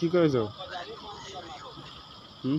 কি করেছো হুম